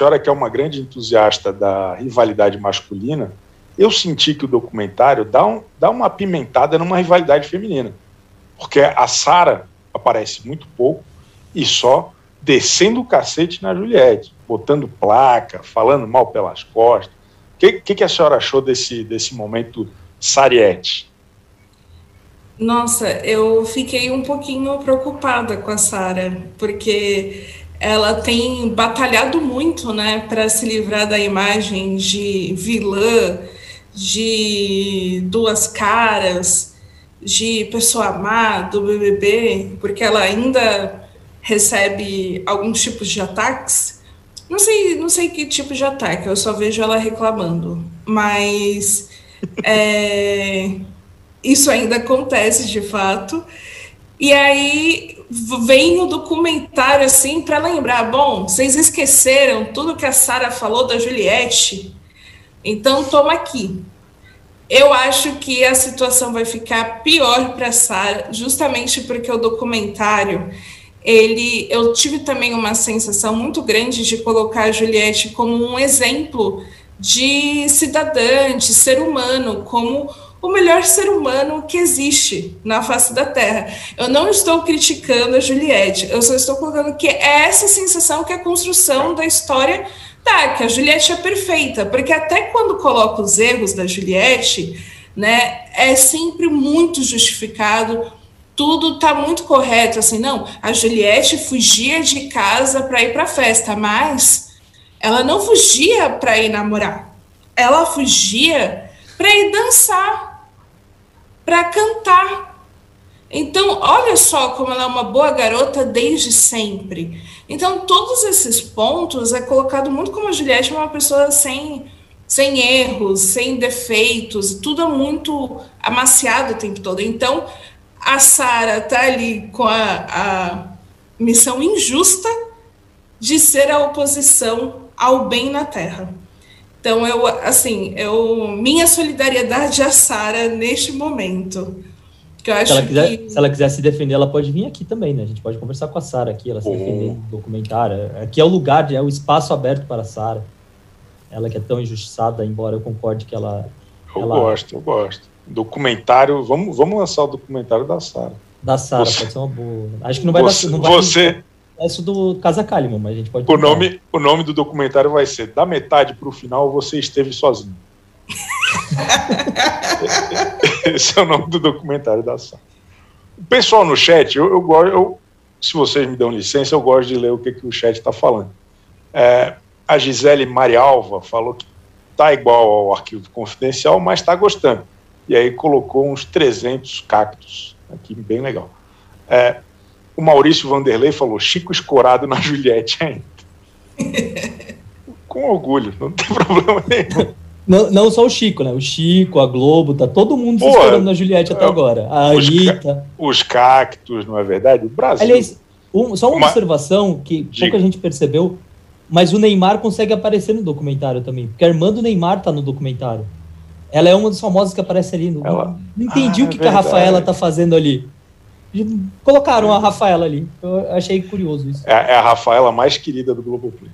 senhora que é uma grande entusiasta da rivalidade masculina, eu senti que o documentário dá, um, dá uma apimentada numa rivalidade feminina. Porque a Sara aparece muito pouco e só descendo o cacete na Juliette, botando placa, falando mal pelas costas. O que, que, que, a senhora achou desse, desse momento Sariette? Nossa, eu fiquei um pouquinho preocupada com a Sara, porque ela tem batalhado muito, né, para se livrar da imagem de vilã, de duas caras, de pessoa má do BBB, porque ela ainda recebe alguns tipos de ataques. Não sei, não sei que tipo de ataque, eu só vejo ela reclamando. Mas é, isso ainda acontece de fato. E aí vem o documentário assim para lembrar, bom, vocês esqueceram tudo que a Sara falou da Juliette. Então toma aqui. Eu acho que a situação vai ficar pior para Sara, justamente porque o documentário ele eu tive também uma sensação muito grande de colocar a Juliette como um exemplo de cidadã, de ser humano, como o melhor ser humano que existe na face da Terra. Eu não estou criticando a Juliette, eu só estou colocando que é essa sensação que a construção da história tá, que a Juliette é perfeita, porque até quando coloca os erros da Juliette, né, é sempre muito justificado, tudo tá muito correto, assim, não, a Juliette fugia de casa para ir para festa, mas ela não fugia para ir namorar. Ela fugia para ir dançar para cantar. Então, olha só como ela é uma boa garota desde sempre. Então, todos esses pontos é colocado muito como a Juliette é uma pessoa sem, sem erros, sem defeitos, tudo é muito amaciado o tempo todo. Então, a Sara tá ali com a, a missão injusta de ser a oposição ao bem na Terra. Então, eu, assim, eu, minha solidariedade à Sara neste momento. Que eu acho se, ela quiser, que... se ela quiser se defender, ela pode vir aqui também, né? A gente pode conversar com a Sara aqui, ela se oh. defender no documentário. Aqui é o lugar, é o espaço aberto para a Sara. Ela que é tão injustiçada, embora eu concorde que ela. Eu ela... gosto, eu gosto. Documentário, vamos, vamos lançar o documentário da Sara. Da Sara, pode ser uma boa. Acho que não vai você, dar. Não vai você, isso do Casa Kalimann, mas a gente pode. O nome, o nome do documentário vai ser Da Metade para o Final Você Esteve Sozinho. Esse é o nome do documentário da Sá. O pessoal no chat, eu, eu gosto, eu, se vocês me dão licença, eu gosto de ler o que, que o chat está falando. É, a Gisele Marialva falou que tá igual ao arquivo confidencial, mas está gostando. E aí colocou uns 300 cactos aqui, bem legal. É, o Maurício Vanderlei falou Chico escorado na Juliette ainda. Com orgulho, não tem problema nenhum. Não, não só o Chico, né? O Chico, a Globo, tá todo mundo Pô, se escorando na Juliette até é, agora. A os Anitta. os cactos, não é verdade? O Brasil. Aliás, um, só uma, uma, observação que Diga. pouca gente percebeu, mas o Neymar consegue aparecer no documentário também, porque a irmã do Neymar tá no documentário. Ela é uma das famosas que aparece ali. No, Ela... Não entendi ah, o que, que a Rafaela tá fazendo ali. Colocaram a Rafaela ali. Eu achei curioso isso. É, é a Rafaela mais querida do Globoplay.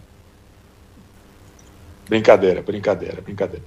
Brincadeira, brincadeira, brincadeira.